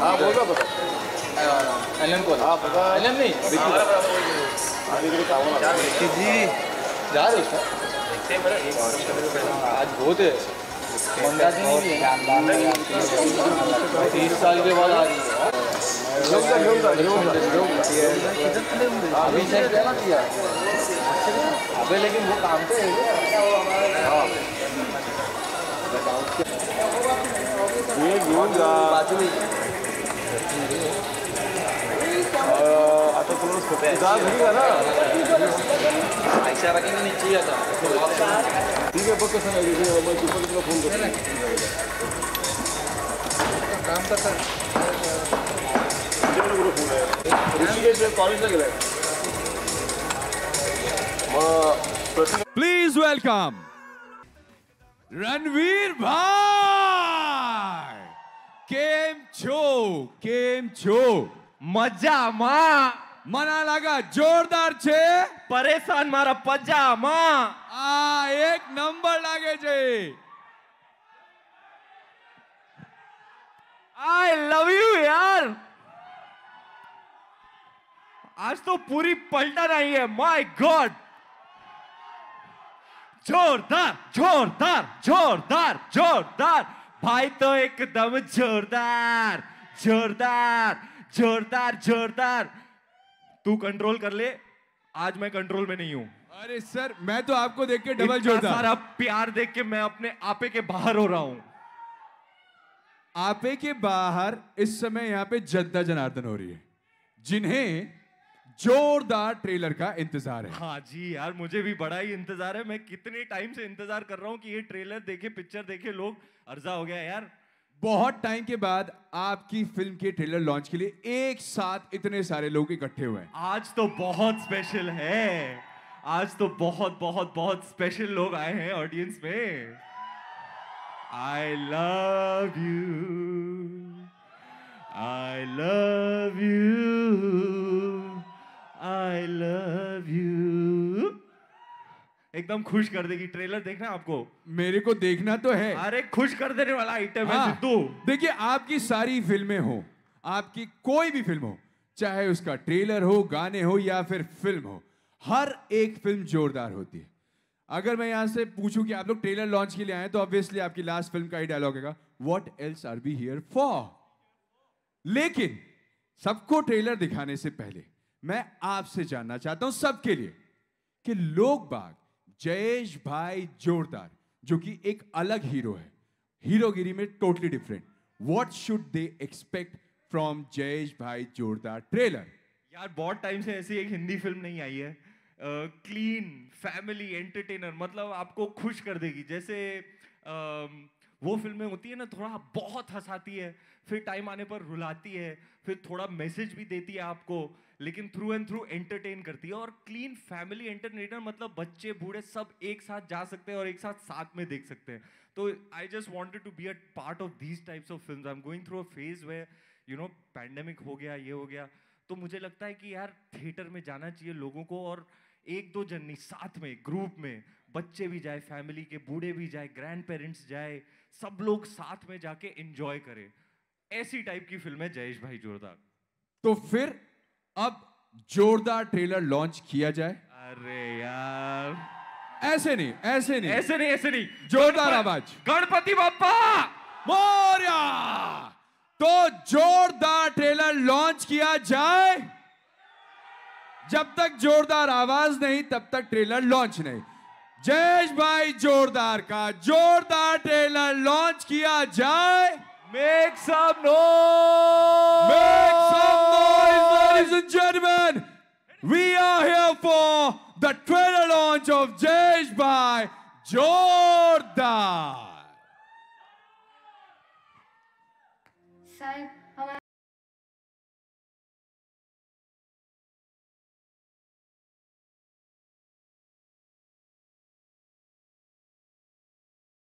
हाँ बोलो बता एलएम को हाँ पता? एलएम नहीं। आगे जी। जा रहे हो आज बहुत है। है तीस साल के बाद आ रही है। अबे लेकिन वो काम तो है ये बाजू में प्लीज़ वेलकम रणवीर भाई केम छो केम छो મજામાં મના લાગા જોરદાર છે પરેશાન મારા પજામા આ એક નંબર લાગે છે આઈ લવ યુ યાર आज तो पूरी पलटन आई है माय गॉड जोरदार जोरदार जोरदार जोरदार भाई तो एकदम जोरदार जोरदार जोरदार जोरदार। तू कंट्रोल कर ले। आज मैं कंट्रोल में नहीं हूँ। अरे सर मैं तो आपको देख के डबल जोरदार। सारा प्यार देख के मैं अपने आपे के बाहर हो रहा हूँ। आपे के बाहर इस समय यहाँ पे जनता जनार्दन हो रही है। जिन्हें जोरदार ट्रेलर का इंतज़ार है। हाँ जी यार मुझे भी बड़ा ही इंतज़ार है। मैं कितने टाइम से इंतज़ार कर रहा हूँ कि ये ट्रेलर देखे पिक्चर देखे लोग अर्जा हो गया यार। बहुत टाइम के बाद आपकी फ़िल्म के ट्रेलर लॉन्च के लिए एक साथ इतने सारे लोग इकट्ठे हुए हैं। आज तो बहुत स्पेशल है। आज तो बहुत बहुत बहुत स्पेशल लोग आए हैं ऑडियंस में। I love you I love you एकदम खुश कर देगी। ट्रेलर देखना आपको। मेरे को देखना तो है। अरे खुश कर देने वाला आइटम है हाँ, सिद्धू। देखिए आपकी सारी फ़िल्में हो आपकी कोई भी फ़िल्म हो चाहे उसका ट्रेलर हो गाने हो या फिर फ़िल्म हो हर एक फ़िल्म जोरदार होती है। अगर मैं यहाँ से पूछूँ कि आप लोग ट्रेलर लॉन्च के लिए आए तो ऑब्वियसली आपकी लास्ट फ़िल्म का ही डायलॉग है what else are we here for लेकिन सबको ट्रेलर दिखाने से पहले मैं आपसे जानना चाहता हूँ सबके लिए कि लोग बाग जयेश भाई जोरदार जो कि एक अलग हीरो है। हीरोगिरी में totally different what should they expect from Jayesh bhai Jordaar trailer यार बहुत टाइम से ऐसी एक हिंदी फ़िल्म नहीं आई है। क्लीन फैमिली एंटरटेनर मतलब आपको खुश कर देगी। जैसे अम, वो फ़िल्में होती है ना, थोड़ा बहुत हंसाती है, फिर टाइम आने पर रुलाती है, फिर थोड़ा मैसेज भी देती है आपको, लेकिन थ्रू एंड थ्रू एंटरटेन करती है। और क्लीन फैमिली एंटरटेनर मतलब बच्चे, बूढ़े सब एक साथ जा सकते हैं और एक साथ साथ में देख सकते हैं। तो I just wanted to be a part of these types of film I am going through a phase way you know pandemic हो गया, ये हो गया। तो मुझे लगता है कि यार थिएटर में जाना चाहिए लोगों को और एक दो जन नहीं साथ में ग्रुप में बच्चे भी जाए फैमिली के बूढ़े भी जाए ग्रैंड पेरेंट्स जाए सब लोग साथ में जाके एंजॉय करें। ऐसी टाइप की फ़िल्म है जयेश भाई जोरदार। तो फिर अब जोरदार ट्रेलर लॉन्च किया जाए। अरे यार। ऐसे नहीं ऐसे नहीं। ऐसे नहीं ऐसे नहीं। जोरदार आवाज़। गणपति बापा मोरिया! तो जोरदार ट्रेलर लॉन्च किया जाए। जब तक जोरदार आवाज़ नहीं तब तक ट्रेलर लॉन्च नहीं। जयेश भाई जोरदार का जोरदार ट्रेलर लॉन्च किया जाए। Make some noise German we are here for the trailer launch of Jayesh bhai Jordaar